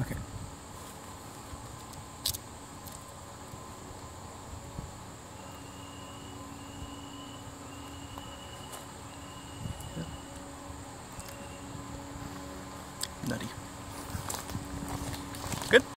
Okay. Nutty.